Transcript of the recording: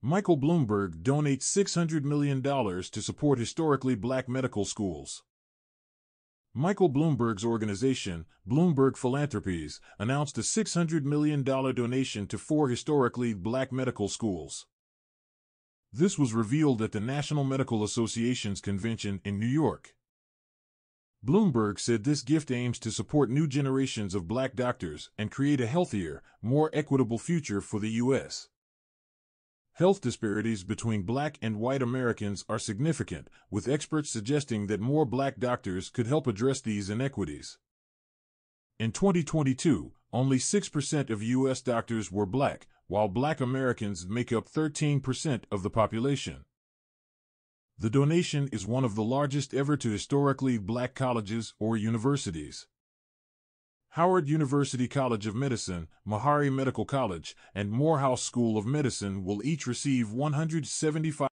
Michael Bloomberg donates $600 million to support historically black medical schools. Michael Bloomberg's organization, Bloomberg Philanthropies, announced a $600 million donation to four historically black medical schools. This was revealed at the National Medical Association's convention in New York. Bloomberg said this gift aims to support new generations of black doctors and create a healthier, more equitable future for the U.S. Health disparities between black and white Americans are significant, with experts suggesting that more black doctors could help address these inequities. In 2022, only 6% of U.S. doctors were black, while black Americans make up 13% of the population. The donation is one of the largest ever to historically black colleges or universities. Howard University College of Medicine, Meharry Medical College, and Morehouse School of Medicine will each receive $175